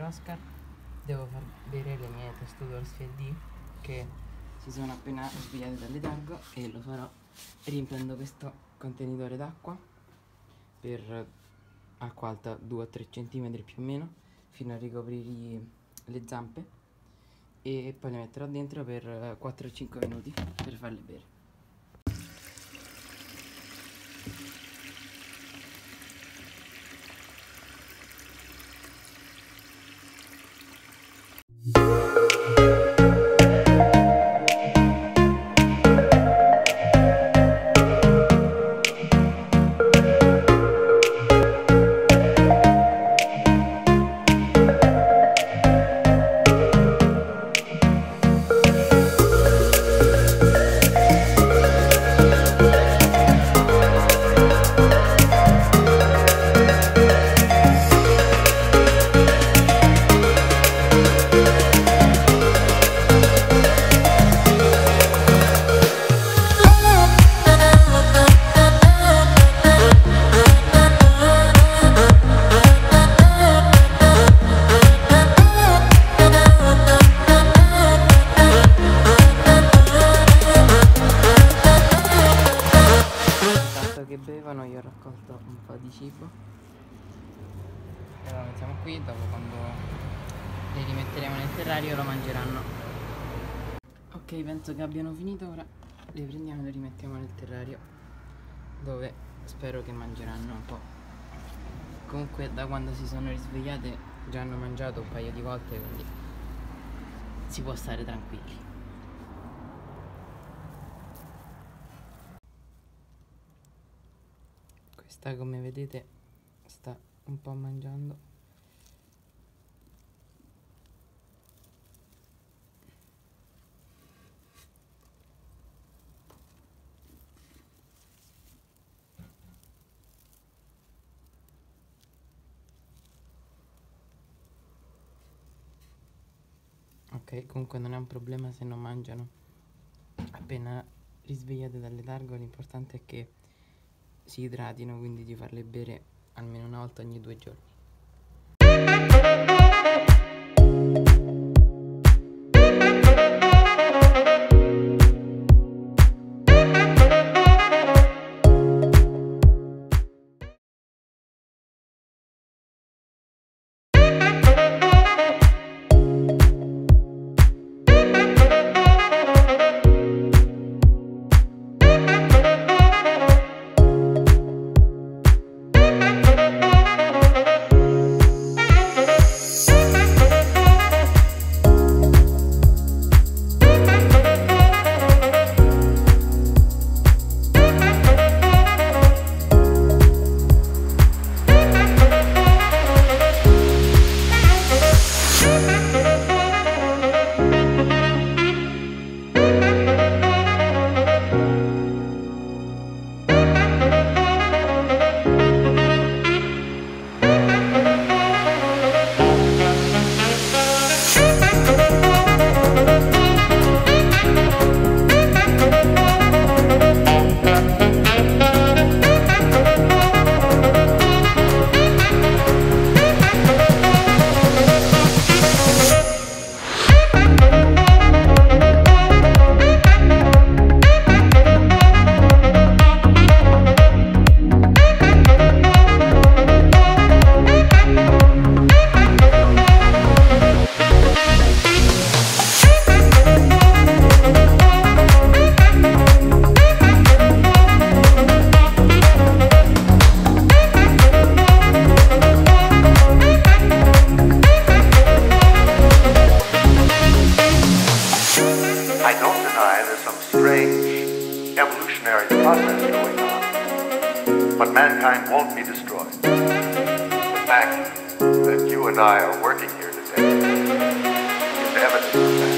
Oscar. Devo far bere le mie teste d'orsi D che si sono appena svegliate dal letargo e lo farò riempiendo questo contenitore d'acqua per acqua alta 2-3 cm più o meno fino a ricoprire le zampe e poi le metterò dentro per 4-5 minuti per farle bere. Bye. Che bevano io ho raccolto un po' di cibo. E lo mettiamo qui dopo quando li rimetteremo nel terrario lo mangeranno. Ok penso che abbiano finito ora li prendiamo e li rimettiamo nel terrario dove spero che mangeranno un po' comunque da quando si sono risvegliate già hanno mangiato un paio di volte quindi si può stare tranquilli questa come vedete sta un po' mangiando. Ok comunque non è un problema se non mangiano. Appena risvegliate dal letargo l'importante è che si idratino, quindi di farle bere almeno una volta ogni due giorni. Mankind won't be destroyed. The fact that you and I are working here today is evidence of that.